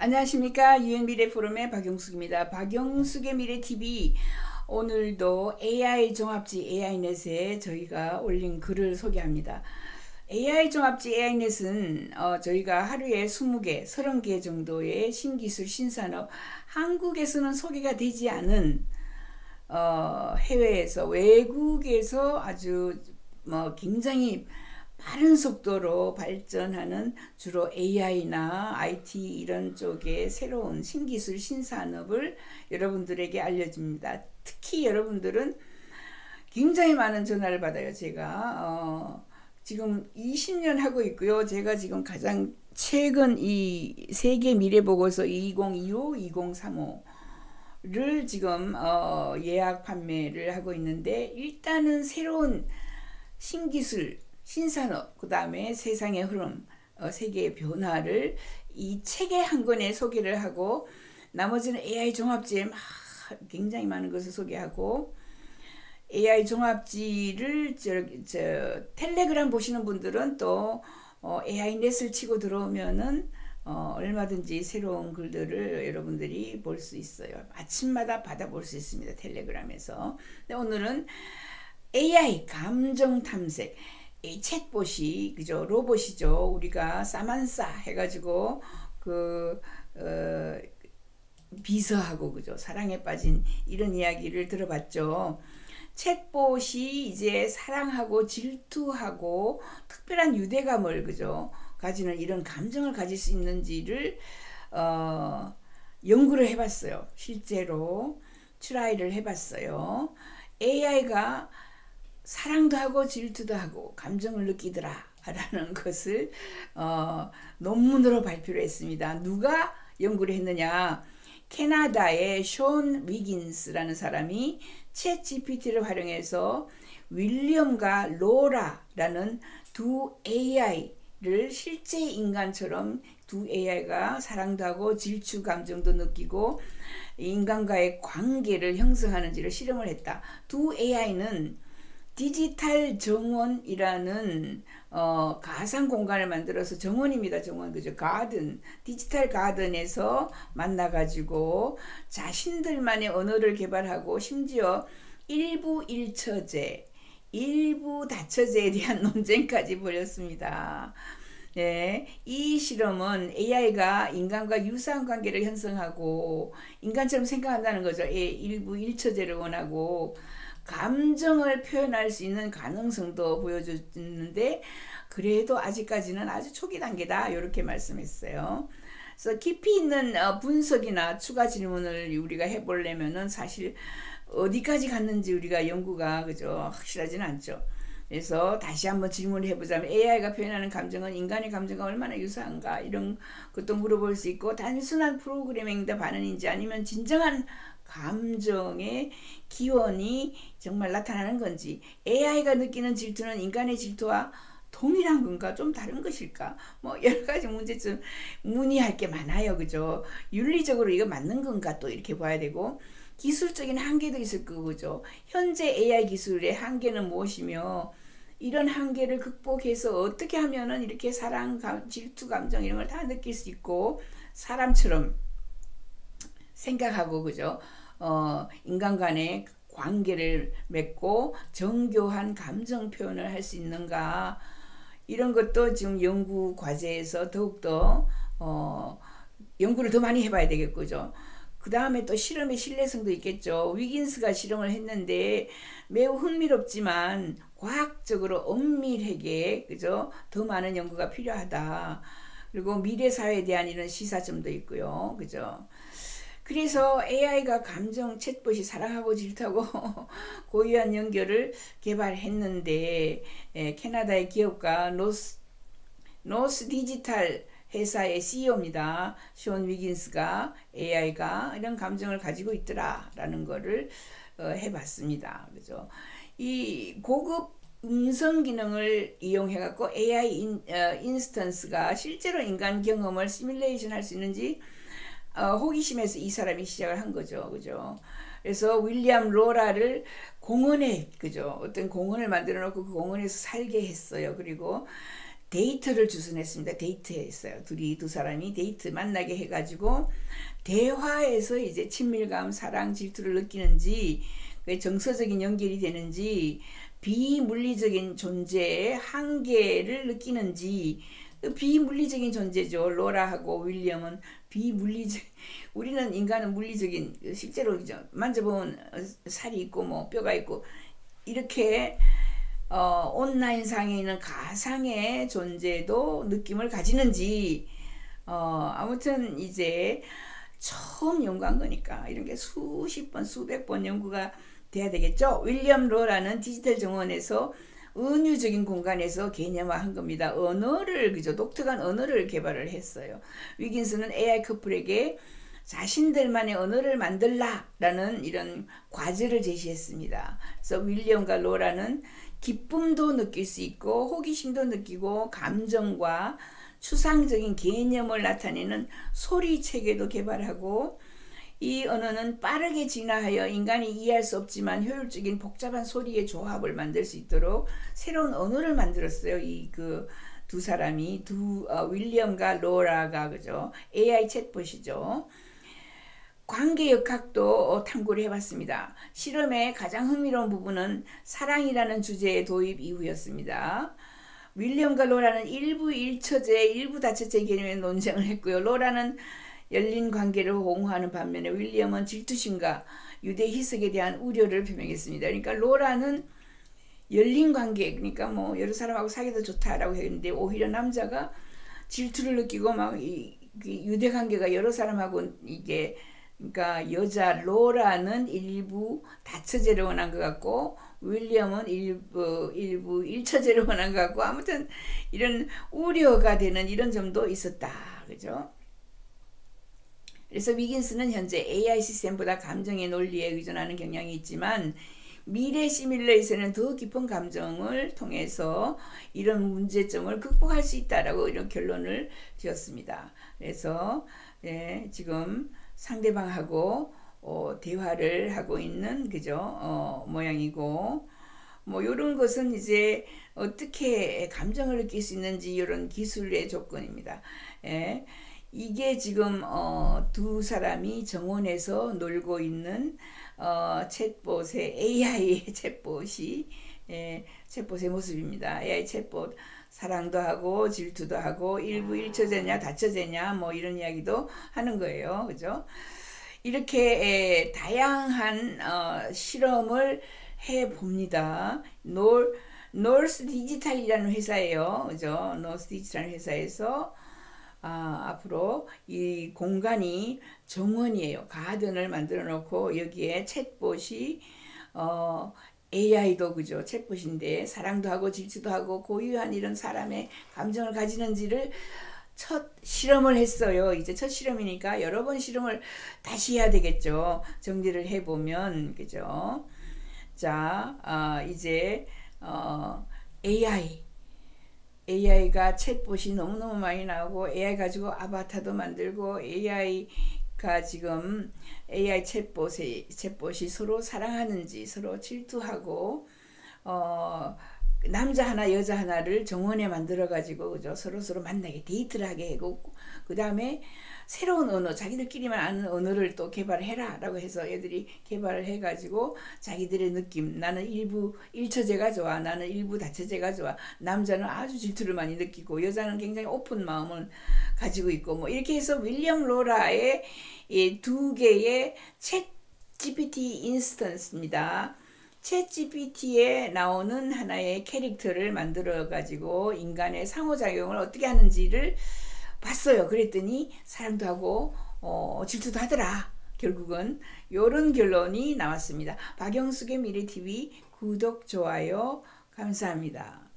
안녕하십니까 유엔 미래 포럼의 박영숙입니다. 박영숙의 미래TV 오늘도 AI 종합지 AI넷에 저희가 올린 글을 소개합니다. AI 종합지 AI넷은 어, 저희가 하루에 20개, 30개 정도의 신기술, 신산업 한국에서는 소개가 되지 않은 어, 해외에서 외국에서 아주 뭐 굉장히 빠른 속도로 발전하는 주로 AI나 IT 이런 쪽의 새로운 신기술 신산업을 여러분들에게 알려줍니다. 특히 여러분들은 굉장히 많은 전화를 받아요. 제가 어, 지금 20년 하고 있고요. 제가 지금 가장 최근 이 세계 미래 보고서 2025, 2035를 지금 어, 예약 판매를 하고 있는데 일단은 새로운 신기술 신산업, 그 다음에 세상의 흐름, 어, 세계의 변화를 이 책의 한 권에 소개를 하고 나머지는 AI 종합지에 막 굉장히 많은 것을 소개하고 AI 종합지를 저, 저 텔레그램 보시는 분들은 또 어, AI 넷을 치고 들어오면은 어, 얼마든지 새로운 글들을 여러분들이 볼 수 있어요. 아침마다 받아볼 수 있습니다. 텔레그램에서. 근데 오늘은 AI 감정 탐색. 이 챗봇이 그죠? 로봇이죠. 우리가 사만다 해가지고 그 어, 비서하고 그죠? 사랑에 빠진 이런 이야기를 들어봤죠. 챗봇이 이제 사랑하고 질투하고 특별한 유대감을 그죠? 가지는 이런 감정을 가질 수 있는지를 어, 연구를 해봤어요. 실제로 try를 해봤어요. AI가 사랑도 하고 질투도 하고 감정을 느끼더라 라는 것을 어, 논문으로 발표를 했습니다. 누가 연구를 했느냐 캐나다의 숀 위긴스라는 사람이 챗 GPT를 활용해서 윌리엄과 로라라는 두 AI를 실제 인간처럼 두 AI가 사랑도 하고 질투 감정도 느끼고 인간과의 관계를 형성하는지를 실험을 했다. 두 AI는 디지털 정원이라는 어, 가상 공간을 만들어서 정원입니다. 정원 그죠? 가든 디지털 가든에서 만나가지고 자신들만의 언어를 개발하고 심지어 일부 일처제, 일부 다처제에 대한 논쟁까지 벌였습니다. 네, 이 실험은 AI가 인간과 유사한 관계를 형성하고 인간처럼 생각한다는 거죠. 예, 일부 일처제를 원하고 감정을 표현할 수 있는 가능성도 보여줬는데 그래도 아직까지는 아주 초기 단계다 이렇게 말씀했어요. 그래서 깊이 있는 어, 분석이나 추가 질문을 우리가 해보려면은 사실 어디까지 갔는지 우리가 연구가 그죠 확실하지는 않죠. 그래서 다시 한번 질문을 해보자면 AI가 표현하는 감정은 인간의 감정과 얼마나 유사한가 이런 것도 물어볼 수 있고 단순한 프로그래밍 반응인지 아니면 진정한 감정의 기원이 정말 나타나는 건지 AI가 느끼는 질투는 인간의 질투와 동일한 건가? 좀 다른 것일까? 뭐 여러 가지 문제점 문의할 게 많아요. 그죠? 윤리적으로 이거 맞는 건가 또 이렇게 봐야 되고. 기술적인 한계도 있을 거죠? 현재 AI 기술의 한계는 무엇이며 이런 한계를 극복해서 어떻게 하면은 이렇게 사랑 질투 감정 이런 걸 다 느낄 수 있고 사람처럼 생각하고 그죠? 어, 인간 간의 관계를 맺고 정교한 감정 표현을 할 수 있는가 이런 것도 지금 연구 과제에서 더욱더 어, 연구를 더 많이 해봐야 되겠죠. 그 다음에 또 실험의 신뢰성도 있겠죠. 위긴스가 실험을 했는데 매우 흥미롭지만 과학적으로 엄밀하게 그죠 더 많은 연구가 필요하다. 그리고 미래 사회에 대한 이런 시사점도 있고요. 그죠? 그래서 AI가 감정 챗봇이 사랑하고 질투하고 고유한 연결을 개발했는데 에, 캐나다의 기업가 노스 노스 디지털 회사의 CEO입니다. 쇼온 위긴스가 AI가 이런 감정을 가지고 있더라라는 거를 어, 해봤습니다. 그죠? 이 고급 음성 기능을 이용해 갖고 AI 인, 어, instance가 실제로 인간 경험을 시뮬레이션 할 수 있는지 어, 호기심에서 이 사람이 시작을 한 거죠. 그죠? 그래서 윌리엄 로라를 공원에 그죠? 어떤 공원을 만들어 놓고 그 공원에서 살게 했어요. 그리고 데이트를 주선했습니다. 데이트했어요. 둘이 두 사람이 데이트 만나게 해가지고 대화에서 이제 친밀감, 사랑, 질투를 느끼는지 정서적인 연결이 되는지 비물리적인 존재의 한계를 느끼는지 그 비물리적인 존재죠. 로라하고 윌리엄은 비물리적 우리는 인간은 물리적인 실제로 만져보면 살이 있고 뭐 뼈가 있고 이렇게 어, 온라인 상에 있는 가상의 존재도 느낌을 가지는지 어, 아무튼 이제 처음 연구한 거니까 이런 게 수십 번 수백 번 연구가 돼야 되겠죠. 윌리엄 로라는 디지털 정원에서 은유적인 공간에서 개념화한 겁니다. 언어를 그죠 독특한 언어를 개발을 했어요. 위긴스는 AI 커플에게 자신들만의 언어를 만들라라는 이런 과제를 제시했습니다. 그래서 윌리엄과 로라는 기쁨도 느낄 수 있고 호기심도 느끼고 감정과 추상적인 개념을 나타내는 소리 체계도 개발하고 이 언어는 빠르게 진화하여 인간이 이해할 수 없지만 효율적인 복잡한 소리의 조합을 만들 수 있도록 새로운 언어를 만들었어요. 이 그 두 사람이 두 어, 윌리엄과 로라가 그죠? AI 챗봇이죠. 관계역학도 탐구를 해봤습니다. 실험의 가장 흥미로운 부분은 사랑이라는 주제의 도입 이후였습니다. 윌리엄과 로라는 일부 일처제, 일부 다처제 개념의 논쟁을 했고요. 로라는 열린 관계를 호응하는 반면에 윌리엄은 질투심과 유대 희석에 대한 우려를 표명했습니다. 그러니까 로라는 열린 관계, 그러니까 뭐 여러 사람하고 사귀도 좋다라고 했는데 오히려 남자가 질투를 느끼고 막 이, 유대 관계가 여러 사람하고 이게 그러니까 여자 로라는 일부 다처제를 원한 것 같고 윌리엄은 일부 일부 일처제를 원한 것 같고 아무튼 이런 우려가 되는 이런 점도 있었다. 그죠? 그래서 위긴스는 현재 AI 시스템보다 감정의 논리에 의존하는 경향이 있지만 미래 시뮬레이션은 더 깊은 감정을 통해서 이런 문제점을 극복할 수 있다라고 이런 결론을 지었습니다. 그래서 예, 지금 상대방하고 어, 대화를 하고 있는 그죠 어, 모양이고 뭐 이런 것은 이제 어떻게 감정을 느낄 수 있는지 이런 기술의 조건입니다. 예. 이게 지금 어, 두 사람이 정원에서 놀고 있는 어, 챗봇의 AI 챗봇이 예, 챗봇의 모습입니다. AI 챗봇 사랑도 하고 질투도 하고 일부 일처제냐 다처제냐 뭐 이런 이야기도 하는 거예요. 그죠? 이렇게 에, 다양한 어, 실험을 해 봅니다. 놀 노스 디지털이라는 회사예요. 그죠? 노스 디지털 회사에서 아, 앞으로 이 공간이 정원이에요. garden을 만들어 놓고 여기에 챗봇이 어, AI도 그죠. 챗봇인데 사랑도 하고 질투도 하고 고유한 이런 사람의 감정을 가지는지를 첫 실험을 했어요. 이제 첫 실험이니까 여러 번 실험을 다시 해야 되겠죠. 정리를 해보면 그죠. 자, 어, 이제 어, AI AI가 챗봇이 너무너무 많이 나오고 AI 가지고 아바타도 만들고 AI가 지금 AI 챗봇이, 챗봇이 서로 사랑하는지 서로 질투하고 어, 남자 하나 여자 하나를 정원에 만들어 가지고 그죠 서로 서로 만나게 데이트를 하게 하고 그 다음에 새로운 언어 자기들끼리만 아는 언어를 또 개발해라 라고 해서 애들이 개발을 해가지고 자기들의 느낌 나는 일부 일처제가 좋아 나는 일부 다처제가 좋아 남자는 아주 질투를 많이 느끼고 여자는 굉장히 오픈 마음을 가지고 있고 뭐 이렇게 해서 윌리엄 로라의 두 개의 챗 GPT instance입니다. 챗 GPT에 나오는 하나의 캐릭터를 만들어 가지고 인간의 상호작용을 어떻게 하는지를 봤어요. 그랬더니 사랑도 하고 어, 질투도 하더라. 결국은 이런 결론이 나왔습니다. 박영숙의 미래TV 구독, 좋아요 감사합니다.